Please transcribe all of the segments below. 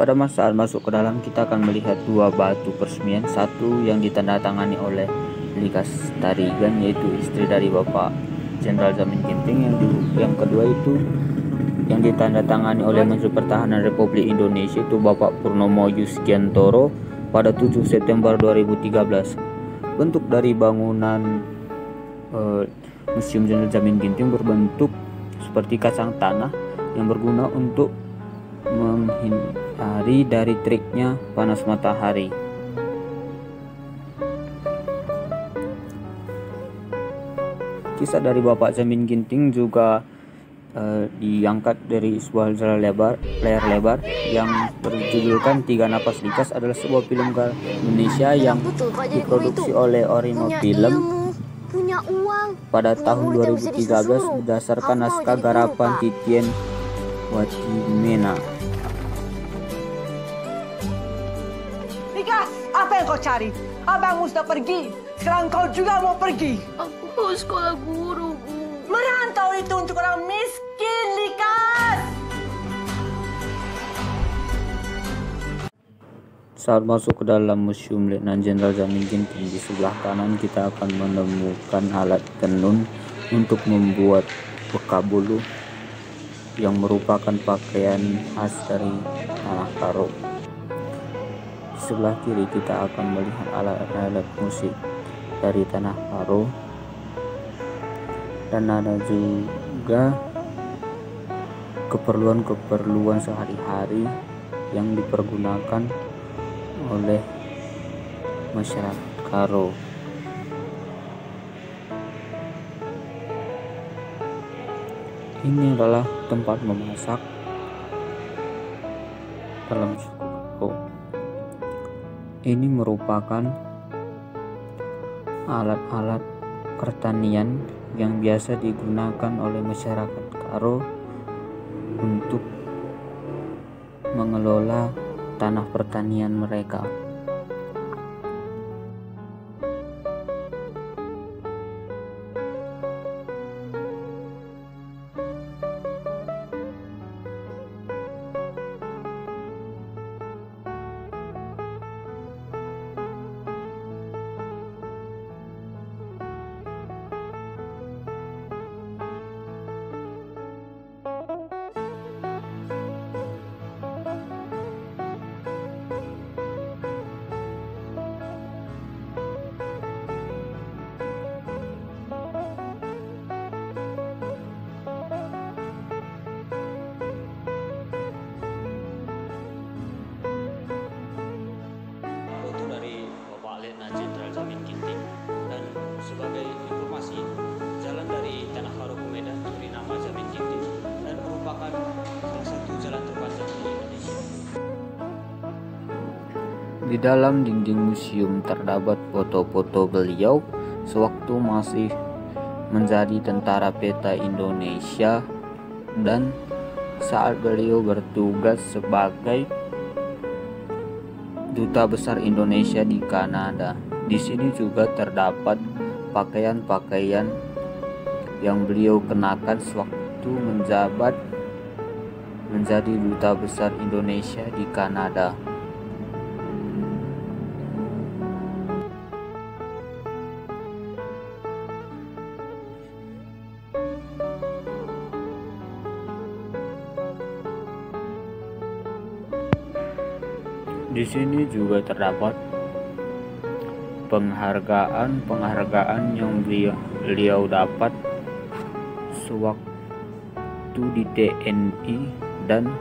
Pada saat masuk ke dalam kita akan melihat dua batu peresmian, satu yang ditandatangani oleh Likas Tarigan yaitu istri dari Bapak Jenderal Zamin Ginting yang yang kedua itu yang ditandatangani oleh Menteri Pertahanan Republik Indonesia itu Bapak Purnomo Yuskiantoro pada 7 September 2013. Bentuk dari bangunan eh, Museum Jenderal Zamin Ginting berbentuk seperti kacang tanah yang berguna untuk menghindari dari triknya panas matahari. Kisah dari Bapak Jamin Ginting juga uh, diangkat dari sebuah layar lebar, layar lebar yang berjudulkan Tiga Napas Likas adalah sebuah film Indonesia yang diproduksi oleh Orino Film punya uang pada tahun 2013 berdasarkan naskah garapan Titien Watimena. Apa yang kau cari? Abangmu sudah pergi. Sekarang kau juga mau pergi. Aku mau sekolah guru, Bu. Merantau itu untuk orang miskin, Likas. Saat masuk ke dalam Museum Letnan Jenderal Jamin Ginting di sebelah kanan kita akan menemukan alat tenun untuk membuat bekabulu yang merupakan pakaian khas dari tanah karo. Sebelah kiri kita akan melihat alat-alat musik dari tanah karo dan ada juga keperluan-keperluan sehari-hari yang dipergunakan oleh masyarakat Karo. Ini adalah tempat memasak dalam. Ini merupakan alat-alat pertanian yang biasa digunakan oleh masyarakat Karo untuk mengelola tanah pertanian mereka. Letnan Jenderal Jamin Ginting dan sebagai informasi jalan dari Tanah Karo ke Medan diberi nama Jamin Ginting dan merupakan salah satu jalan terpanjang di Indonesia. Di dalam dinding museum terdapat foto-foto beliau sewaktu masih menjadi tentara peta Indonesia dan saat beliau bertugas sebagai duta besar Indonesia di Kanada. Di sini juga terdapat pakaian-pakaian yang beliau kenakan sewaktu menjabat menjadi duta besar Indonesia di Kanada. Di sini juga terdapat penghargaan-penghargaan yang beliau, beliau dapat sewaktu di TNI dan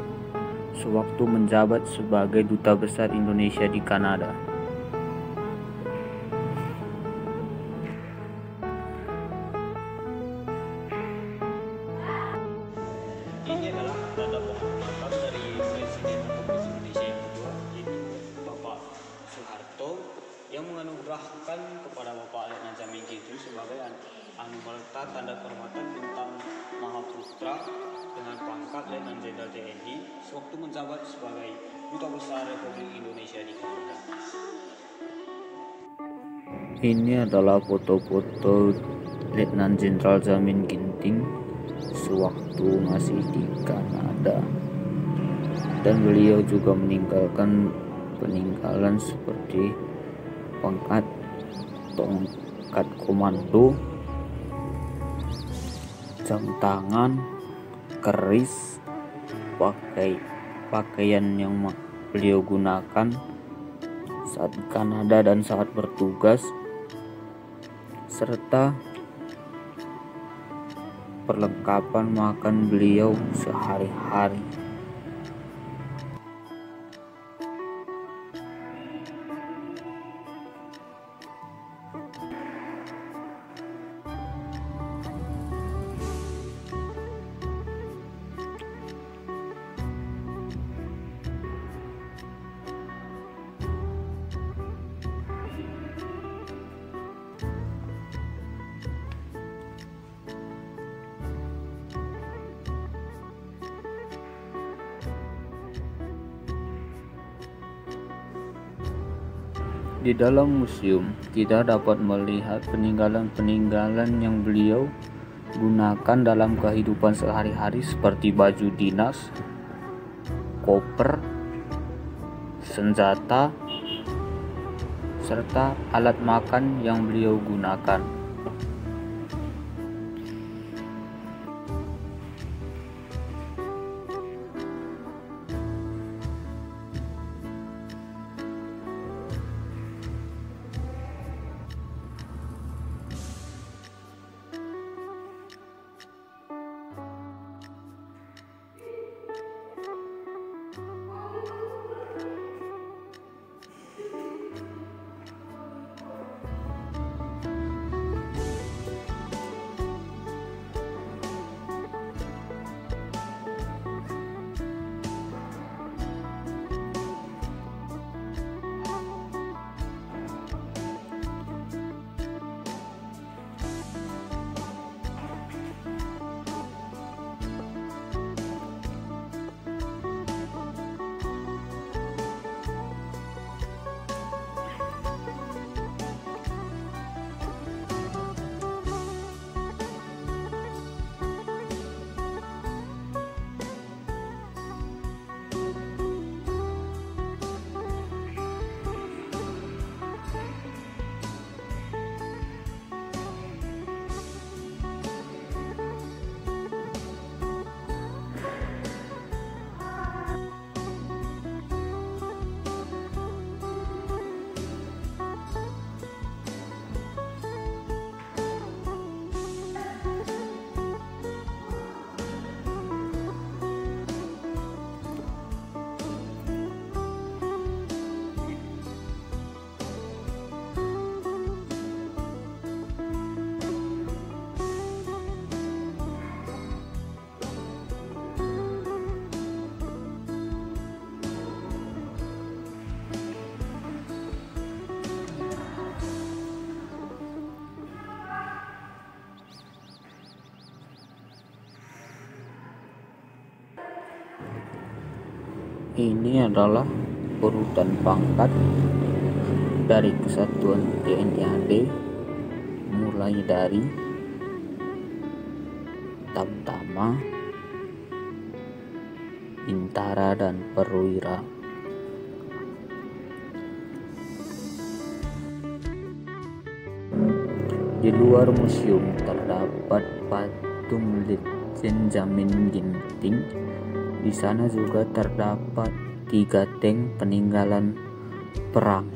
sewaktu menjabat sebagai duta besar Indonesia di Kanada. Yang menganugerahkan kepada Bapak Letnan Jamin Ginting sebagai an- anumerta tanda kehormatan bintang Mahaputra dengan pangkat Letnan Jenderal TNI sewaktu menjabat sebagai Duta Besar Republik Indonesia di Kanada. Ini adalah foto-foto Letnan Jenderal Jamin Ginting sewaktu masih di Kanada dan beliau juga meninggalkan peninggalan seperti pangkat tongkat komando jam tangan keris pakai pakaian yang beliau gunakan saat di Kanada dan saat bertugas serta perlengkapan makan beliau sehari-hari Di dalam museum, kita dapat melihat peninggalan-peninggalan yang beliau gunakan dalam kehidupan sehari-hari seperti baju dinas, koper, senjata, serta alat makan yang beliau gunakan. Ini adalah urutan pangkat dari kesatuan TNI AD mulai dari Tamtama, Bintara dan Perwira. Di luar museum terdapat patung Letjen Jamin Ginting. Di sana juga terdapat tiga tank peninggalan perang